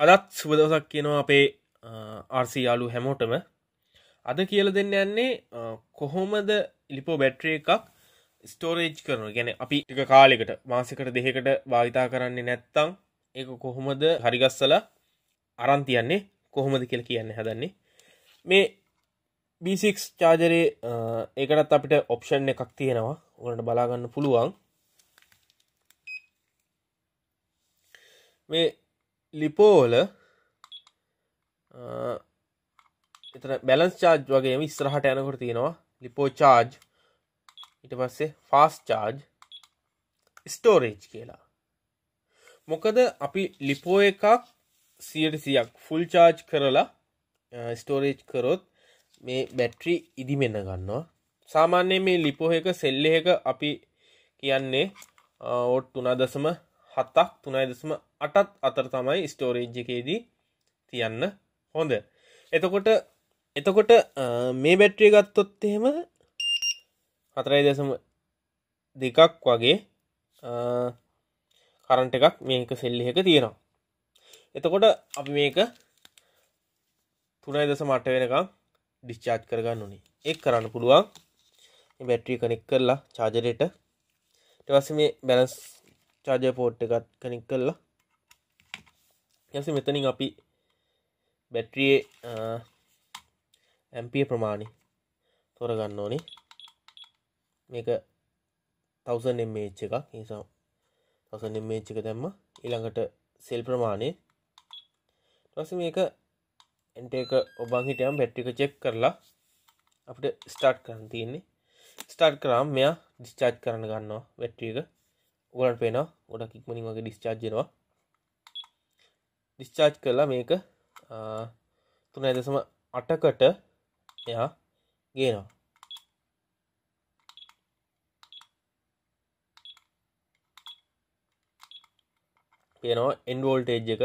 අදත් සුබදවසක් කියනවා අපේ ආර්සි යාලු හැමෝටම. අද කියල දෙන්න යන්නේ කොහොමද ලිපෝ බැට්‍රේ එකක් ස්ටෝරේජ් කරන ගැන අපි එක කාලෙකට මාසකට දෙහෙකට භාවිතා කරන්නේ නැත්තං එක කොහොමද හරිගස්සල අරන්තියන්නේ කොහොමද කියල කියන්න හදන්නේ? මේ B6 චාජරේ ඒකටත් අපිට ඔප්ෂන් එකක් තියෙනවා. ඕනට බලාගන්න පුළුවන්. මේ ලිපෝල එතන බැලන්ස් චාර්ජ් වගේ ඉස්රහට යනකොට තියෙනවා ලිපෝ චාර්ජ් ඉට පස්සේ ෆාස් චාර්ජ් ස්ටෝරේජ් කියලා. මොකද අපි ලිපෝ එකක් සියට සියක් ෆුල් චාර්ජ් කරලා ස්ටෝරේජ් කරොත් මේ බැට්‍රි ඉදිමෙන්න ගන්නවා. සාමාන්‍යය මේ ලිපෝ එක සෙල්ල එක අපි කියන්නේ ඔට් තුනා දසම හත්තක් තුනයි දසම අටත් අතර තමයි ස්ටෝරේජ් එකේදී තියන්න හොඳ. එතකොට එතකොට මේ බැට්‍රිය ගත්තොත් එහෙම හතරයි දෙසම දෙකක් වගේ කරන්ට එකක් මේක සෙල්ලි එක තියෙනවා. එතකොට අපි මේක තුනයි දස මට වෙනකම් ඩිස්චාර්ජ් කරගන්න ඕනේ. එක් කරන්න පුළුවන්. බැට්‍රී කනෙක් කරලා චාජරයට ටවස මේ බැලස් චාජය පෝට් එකත් කනෙක් කරලා යස මෙතනින් අපි බැට්‍රියේ ඇම්පිය ප්‍රමාණි තොරගන්න ඕනේ. මේක තවසන් එම්ච එකක්. නිසා තවසන් එම්ච එක දැම්ම. ඊළඟට සෙල් ප්‍රමාණය. ටස මේක එන්ට එක ඔබන් හිටයම් බැට්ටික චෙක් කරලා අපට ස්ටාර්ට් කරන්න තියෙන්නේ. ස්ටාර්ට් කරම් මෙයා ඩිස්චාර්ජ් කරන්න ගන්නවා වැට්ටියක උගලට පේනවා. ගොඩක් ඉක්මනින් වගේ ඩිස්චාර්ජනවා ඩිස්චාර්ජ් කරලා මේක තුනයි දෙසම අටකට එයා ගේනවා. පේනවා එන්වෝල්ටේජ් එක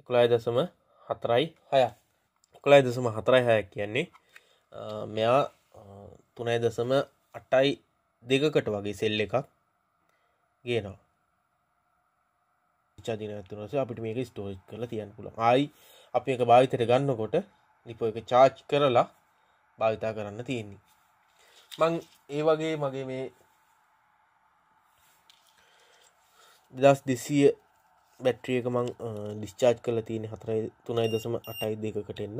එකුලායි දසම හතරයි හය එකුලායි දසම හතරයි හයක් කියන්නේ මෙයා තුනයි දසම අටයි දෙකකට වගේ සෙල්ල එකක් ගේනවා. චාදින ඇතුනස අපිට මේක ස්ටෝජ් කල තියන්න පුළ ආයි අප එක භාවිතයට ගන්නකොට ලිප එක චාච් කරලා භාවිතා කරන්න තියෙන්නේ. මං ඒ වගේ මගේ මේ දස් දෙසිය බැට්‍රියක මං ඩිස්චාර්ජ් කල තියෙන හතරයි තුනයි දසම අටයි දෙකකට එන්න.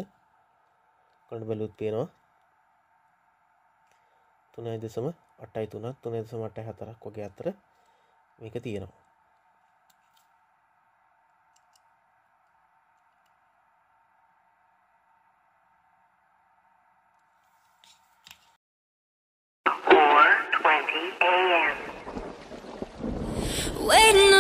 කොඩ බැලුත් පේනවා. තුනයි දෙසම අටයි තුනත් තුනයි දසම අටයි හතරක් වගේ අතර මේක තියෙනවා. a.m. Waiting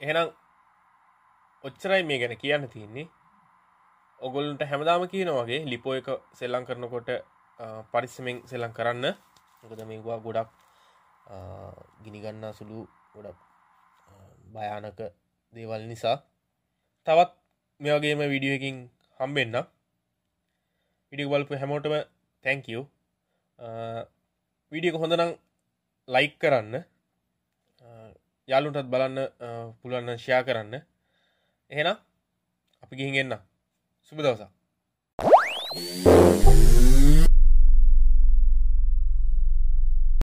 එහෙනම් ඔච්චරයි මේ ගැන කියන්න තියන්නේ. ඔගොල්ලට හැමදාම කියන වගේ ලිපෝ එක සෙල්ලං කරනකොට පරිස්සමෙන් සෙල්ලං කරන්න. මොකද මේවා ගොඩක් ආ, ගිනිගන්නා සුළු ගොඩක් ආ, භයානක දේවල් නිසා තවත් මෙවගේම විඩියෝකින් හම්බෙන්න්න විඩිය බලපු හැමෝටම තැංකෝ විඩියක හොඳනම් ලයික් කරන්න. යාලුටත් බලන්න පුළුවන්න ෂයා කරන්න. එහෙනම් අපි ගිහින් එන්න සුබ දවසා